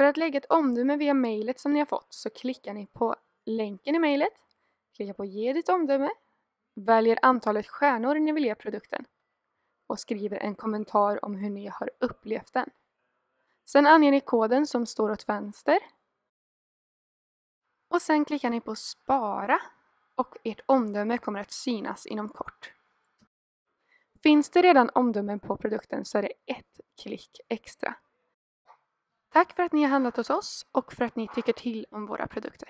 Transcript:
För att lägga ett omdöme via mejlet som ni har fått så klickar ni på länken i mejlet, klickar på ge ditt omdöme, väljer antalet stjärnor ni vill ge produkten och skriver en kommentar om hur ni har upplevt den. Sen anger ni koden som står åt vänster och sen klickar ni på spara och ert omdöme kommer att synas inom kort. Finns det redan omdömen på produkten så är det ett klick extra. Tack för att ni har handlat hos oss och för att ni tycker till om våra produkter.